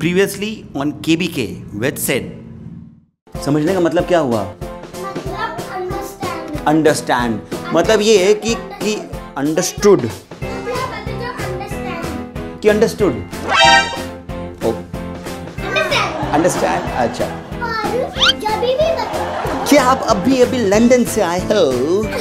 Previously on KBK with said समझने का मतलब क्या हुआ? मतलब अंडरस्टैंड अंडरस्टैंड मतलब ये है कि कि अंडरस्टूड मतलब कि अंडरस्टूड अंडरस्टैंड अंडरस्टैंड अच्छा. क्या आप अभी अभी लंदन से आए हो?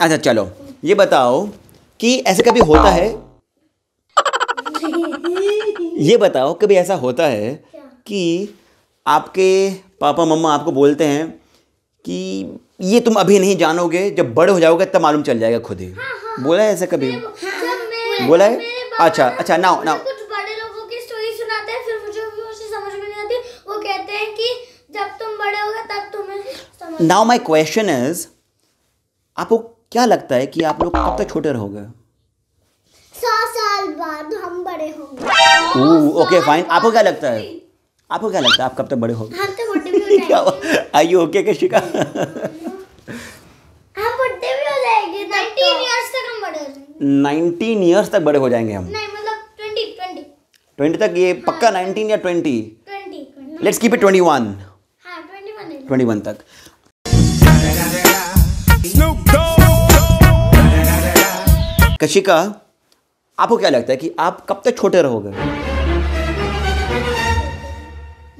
अच्छा चलो. ये बताओ कि ऐसे कभी होता है ये बताओ कभी ऐसा होता है कि आपके पापा मम्मा आपको बोलते हैं कि ये तुम अभी नहीं जानोगे जब बड़े हो जाओगे तब मालूम चल जाएगा खुद ही। बोला है ऐसा कभी? जब मेरे बोला है? मेरे बाबा अच्छा, ना अच्छा, now, मुझे कुछ बड़े लोगों की स्टोरी सुनाते हैं फिर मुझे भी उसे समझ में नहीं आती। वो कहते हैं कि जब तुम बड़े होगे तब तुम्हें नाउ माई क्वेश्चन इज़ आपको क्या लगता है कि आप लोग कब तक छोटे रहोगे? सौ साल बाद हम बड़े होंगे। ओके फाइन आपको क्या लगता है? आपको क्या लगता है? आप कब तक बड़े होगे? हम तो बुढ़े भी हो क्या जाएँगे। आई यू ओके कशिका हम बुढ़े भी हो जाएँगे नाइनटीन इयर्स तक हम बड़े हो जाएँगे। 19 इयर्स तक बड़े हो जाएँगे हम। नहीं मतलब ट्वेंटी ट्वेंटी 20 तक ये पक्का 19 या 20 ट्वेंटी लेट्स कीप इट 21 हाँ ट्वेंटी वन 21 तक। कशिका आपको क्या लगता है कि आप कब तक छोटे रहोगे?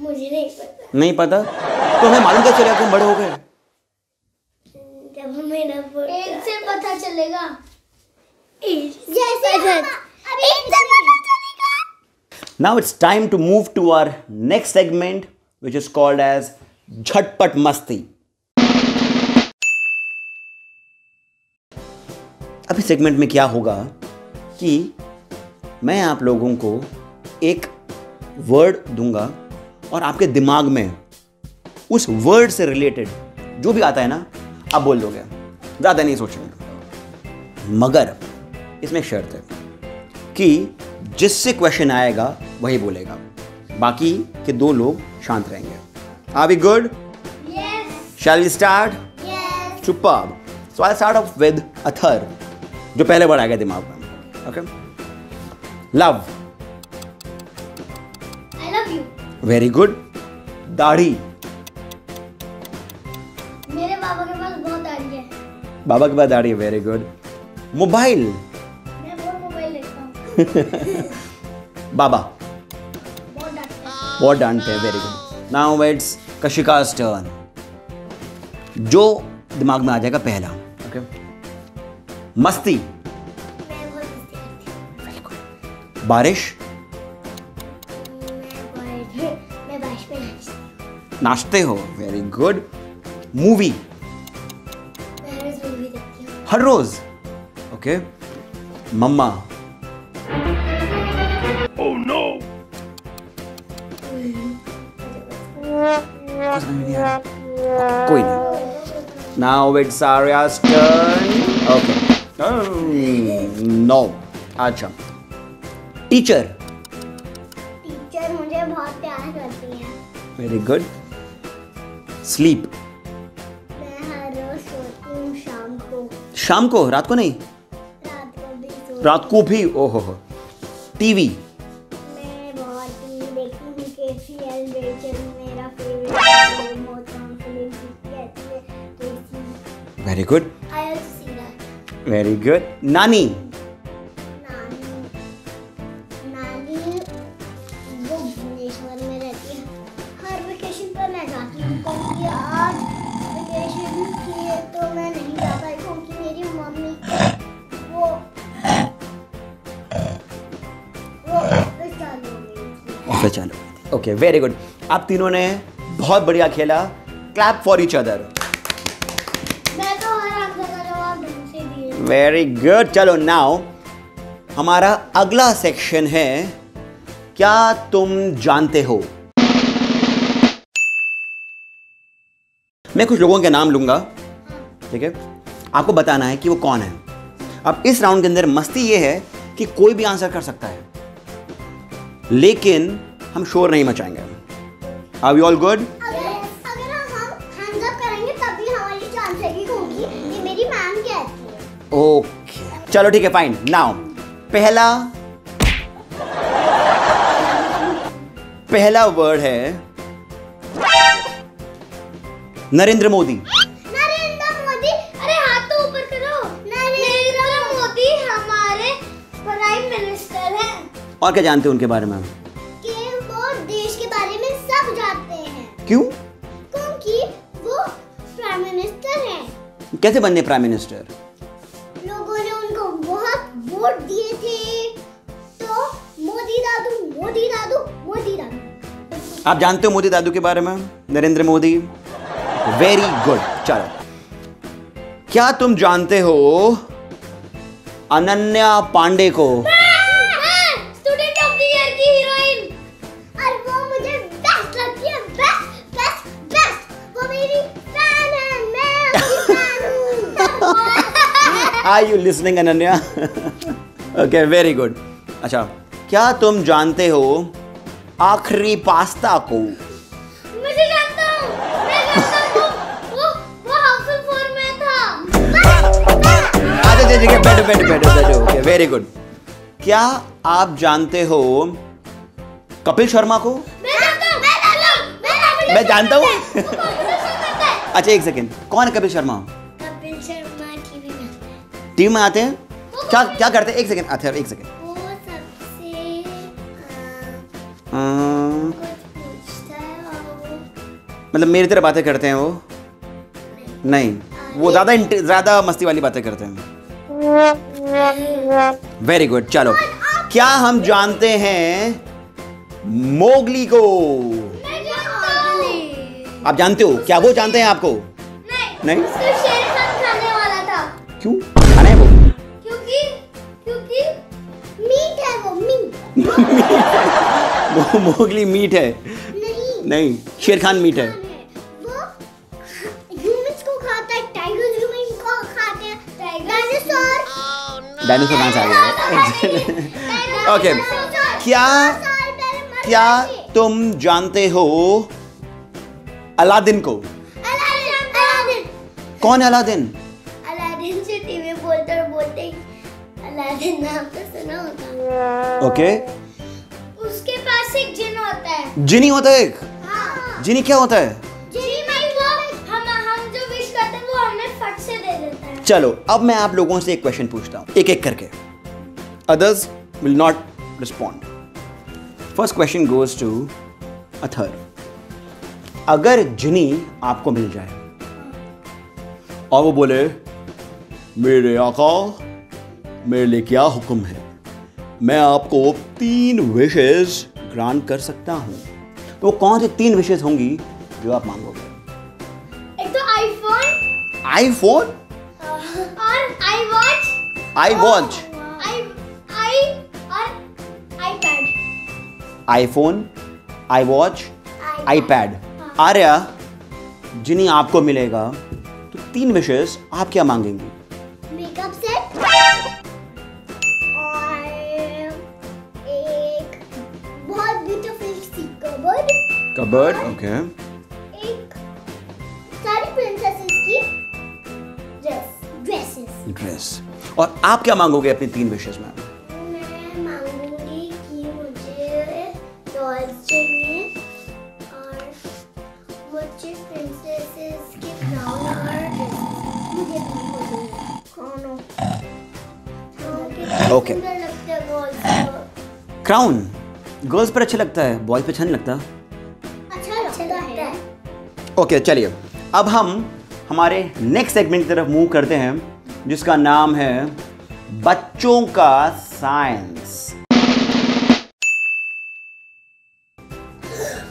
मुझे नहीं पता। नहीं पता? तो हमें मालूम क्या चलेगा कि हम बड़े हो गए? जब हमें से पता चलेगा। जैसे एक से पता चलेगा। Now it's time to move to our next segment, which is called as Jhatpat Masti. अभी सेगमेंट में क्या होगा? कि मैं आप लोगों को एक वर्ड दूँगा और आपके दिमाग में उस वर्ड से रिलेटेड जो भी आता है ना आप बोल दोगे। ज़्यादा नहीं सोचेंगे मगर इसमें शर्त है कि जिससे क्वेश्चन आएगा वही बोलेगा। बाकी के दो लोग शांत रहेंगे। Are we good shall we start super so I start off with Athar जो पहले वर्ड आएगा दिमाग में। Okay love I love you very good दाढ़ी मेरे पापा के पास बहुत दाढ़ी है। बाबा के बाद दाढ़ी है वेरी गुड मोबाइल मैं बहुत मोबाइल देखता हूँ। बाबा. बहुत डांटते हैं। बहुत डांटते हैं very good now it's Kashika's turn जो दिमाग में आ जाएगा पहला। ओके मस्ती. बारिश? नाचती हूँ? वेरी गुड मूवी हर रोज? ओके मम्मा? रहा। कोई नहीं। Now it's Arya's turn okay no अच्छा. टीचर। टीचर मुझे बहुत प्यार करती हैं। वेरी गुड स्लीप मैं हर रोज सोती हूँ शाम को। शाम को रात को नहीं? रात को भी रात को भी? ओहो हो। टीवी मैं बहुत टीवी देखती हूँ। केसीएल बेचन मेरा फेवरेट मोहतरम फ़िल्म की कहती है very good I also see that very good नानी? ओके वेरी गुड आप तीनों ने बहुत बढ़िया खेला। क्लैप फॉर इच अदर तो वेरी गुड चलो नाउ हमारा अगला सेक्शन है क्या तुम जानते हो? मैं कुछ लोगों के नाम लूँगा ठीक है? आपको बताना है कि वो कौन है। अब इस राउंड के अंदर मस्ती ये है कि कोई भी आंसर कर सकता है। लेकिन हम शोर नहीं मचाएँगे। Are you all good okay चलो ठीक है फाइन नाउ पहला पहला वर्ड है नरेंद्र मोदी। नरेंद्र मोदी? अरे हाथ तो ऊपर करो। नरेंद्र मोदी हमारे प्राइम मिनिस्टर हैं। और क्या जानते हैं उनके बारे में? क्यों? क्योंकि वो प्राइम मिनिस्टर हैं। कैसे बनने प्राइम मिनिस्टर लोगों ने उनको बहुत वोट दिए थे। तो मोदी दादू मोदी दादू मोदी दादू। आप जानते हो मोदी दादू के बारे में? नरेंद्र मोदी। वेरी गुड चलो। क्या तुम जानते हो अनन्या पांडे को? Are you listening Ananya okay very good अच्छा क्या तुम जानते हो आखिरी पास्ता को मुझे जानता हूँ मैं जानता हूँ। वो वो हाउसफुल फोर में था। अच्छा ठीक बैठो बैठो बैठो बैठो। ओके वेरी गुड क्या आप जानते हो कपिल शर्मा को? मैं जानता हूँ मैं जानता है अच्छा एक सेकेंड कौन है कपिल शर्मा? टीम में आते हैं। क्या क्या करते हैं? एक सेकेंड आते हैं एक सेकेंड। मतलब मेरी तरह बातें करते हैं वो? नहीं। वो ज़्यादा ज़्यादा मस्ती वाली बातें करते हैं। वेरी गुड चलो। क्या हम जानते हैं मोगली को? आप जानते हो? क्या वो जानते हैं आपको? नहीं। नहीं? मीट मोगली मीट है। नहीं। नहीं शेर खान मीट है। वो ह्यूमंस को खाता है टाइगर ह्यूमन को खाते डायनासोर डायनासोर कहाँ से आ गया? ओके क्या क्या तुम जानते हो अलादीन को? अलादीन कौन है अलादीन? अलादीन से टीवी बोलते बोलते अलादीन नाम तो सुना होगा। ओके उसके जिनी होता है एक। हाँ। जिनी क्या होता है? जिन मतलब हम हम जो विश करते हैं वो हमें फट से दे देता है। चलो अब मैं आप लोगों से एक क्वेश्चन पूछता हूँ। एक एक करके others will not respond first question goes to Athar अगर जिनी आपको मिल जाए और वो बोले मेरे आका मेरे लिए क्या हुक्म है? मैं आपको तीन विशेस ग्रांट कर सकता हूँ। तो वो कौन सी तीन विशेष होंगी जो आप मांगोगे? एक तो आईफोन आईफोन और I watch I watch I I और iPad iPhone I watch iPad Arya जिन्हें आपको मिलेगा तो तीन विशेष आप क्या मांगेंगी? कबर्ड ओके एक सारी प्रिंसेसेस की ड्रेस ड्रेसेस ड्रेस और आप क्या मांगोगे अपनी तीन विशेष में? मैं मांगूँगी कि मुझे डॉल्स चाहिए और मुझे प्रिंसेसेस के क्राउन और मुझे हैं गर्ल्स क्राउन गर्ल्स पर अच्छा लगता है? बॉयज़ पे अच्छा नहीं लगता लगता? ओके चलिए। अब हम हमारे नेक्स्ट सेगमेंट की तरफ़ मूव करते हैं जिसका नाम है बच्चों का साइंस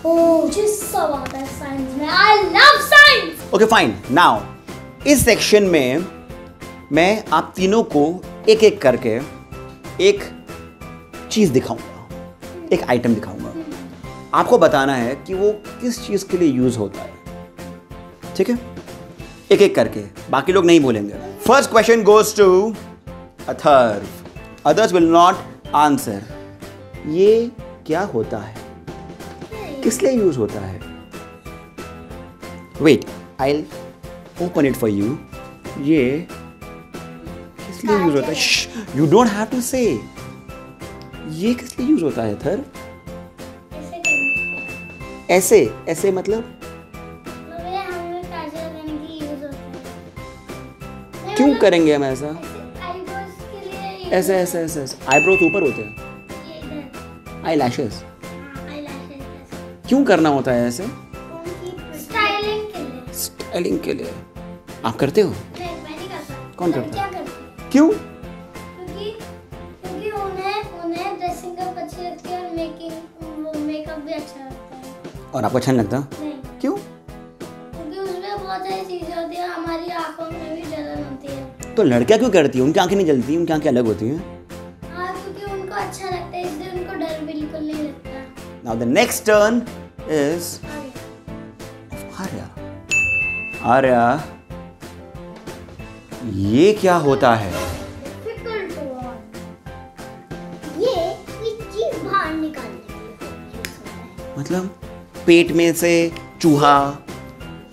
ओह मुझे सब आता साइंस में I love science okay fine now इस सेक्शन में मैं आप तीनों को एक एक करके एक चीज़ दिखाऊँगा। एक आइटम दिखाऊँगा। आपको बताना है कि वो किस चीज़ के लिए यूज़ होता है। ठीक है? एक एक करके बाकी लोग नहीं बोलेंगे। First question goes to Atharv others will not answer ये क्या होता है? किस लिए यूज़ होता है? Wait I open it for you ये किस लिए यूज़ होता है? यू डोंट हैव टू से ये किस लिए यूज़ होता है थर ऐसे ऐसे मतलब मतलब? क्यों करेंगे हम ऐसा? ऐसे ऐसे ऐसे आईब्रोज ऊपर होते हैं। आई लैशेस हाँ क्यों करना होता है ऐसे? स्टाइलिंग के लिए। स्टाइलिंग के लिए। आप करते हो? कौन करता? क्या करती है? क्यों? अच्छी लगती है और मेकिंग वो मेकअप भी अच्छा लगता है। और आपको अच्छा नहीं लगता? तो लड़कियाँ क्यों करती है? उनकी आँखें नहीं जलती उनकी आँखें अलग होती हैं। हाँ अच्छा लगता है इसलिए उनको डर बिल्कुल नहीं लगता। Now the next turn is Arya. Arya. ये क्या है? होता है। मतलब पेट में से चूहा?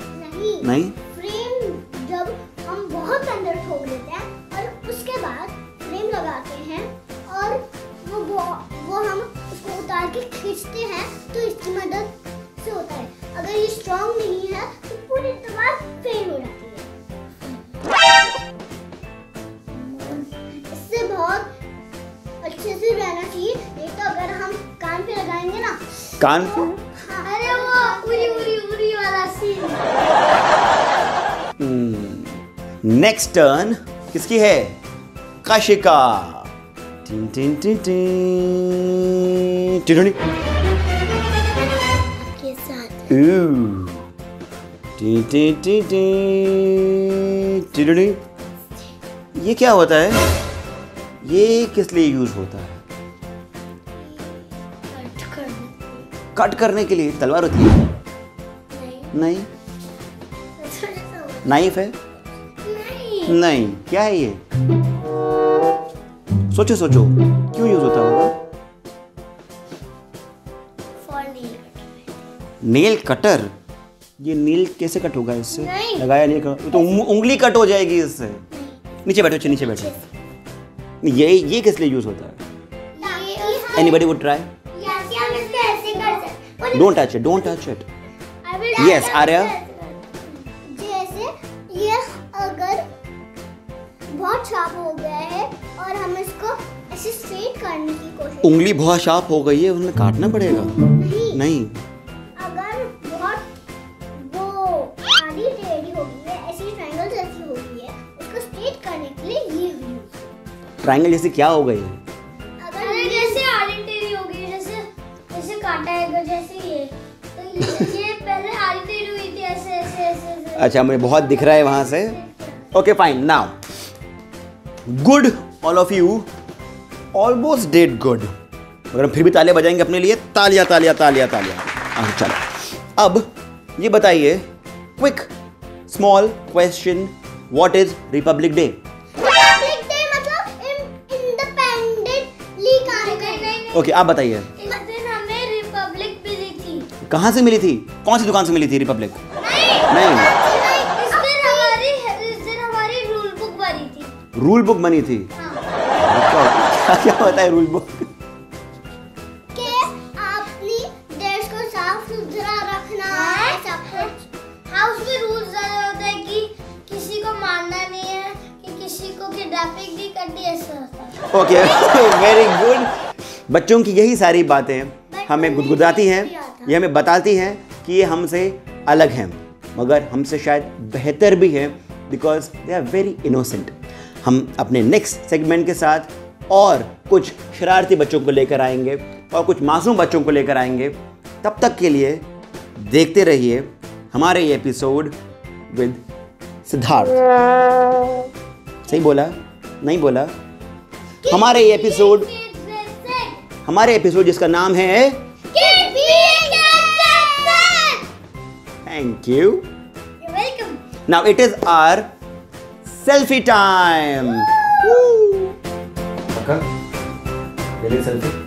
नहीं। नहीं? कान? पे अरे वो उरी उरी उरी वाला सीन नेक्स्ट टर्न किसकी है? Kashika. Tin tin tin tin. Tin के साथ। Ooh. T T T T टिडड़ी। ये क्या होता है? ये किस लिए यूज़ होता है? कट करने के लिए तलवार होती है? नहीं। नहीं। नाइफ है? नहीं। नहीं। क्या है ये? सोचो सोचो। क्यों यूज़ होता होगा? नील कटर ये नील कैसे कट होगा इससे? नहीं। लगाया नहीं कर तो उंगली कट हो जाएगी इससे। नीचे बैठो नीचे बैठो। ये ये किस लिए यूज़ होता है? ये एनीबॉडी वुड ट्राई कर सकते don't touch it don't touch it I will Yes, Arya. जैसे ये अगर बहुत शार्प हो गया है और हम इसको ऐसे स्ट्रेट करने की कोशिश उंगली बहुत शार्प हो गई है उसमें काटना पड़ेगा? नहीं। नहीं। अगर बहुत वो आधी टेढ़ी हो गई है ऐसी ट्रायंगल जैसी हो गई है उसको स्ट्रेट करने के लिए ये ट्रायंगल जैसे क्या हो गई? है अच्छा मुझे बहुत दिख रहा है वहाँ से। Okay fine now good all of you almost dead good मगर हम फिर भी तालियाँ बजाएँगे अपने लिए। तालियाँ तालियाँ तालियाँ तालियाँ। हाँ, चलो। अब ये बताइए quick small question what is republic day republic day मतलब इंडिपेंडेंटली ओके आप बताइए। कहाँ से मिली थी? कौन सी दुकान से मिली थी रिपब्लिक नहीं। रूल बुक बनी थी। क्या क्या होता है रूल बुक कि अपनी देश को साफ़ सुथरा रखना ऐसा कुछ। हाउस में रूल्स ज़्यादा होता है कि किसी को मारना नहीं है कि किसी को किडनैपिंग नहीं करनी ऐसा होता है। ओके वेरी गुड बच्चों की यही सारी बातें हमें गुदगुदाती हैं ये हमें बताती हैं कि ये हमसे अलग हैं मगर हमसे शायद बेहतर भी हैं because they are very innocent हम अपने नेक्स्ट सेगमेंट के साथ और कुछ शरारती बच्चों को लेकर आएँगे और कुछ मासूम बच्चों को लेकर आएँगे। तब तक के लिए देखते रहिए हमारे ये एपिसोड विद सिद्धार्थ। सही बोला? नहीं बोला? हमारे ये एपिसोड हमारे एपिसोड जिसका नाम है thank you now it is our selfie time selfie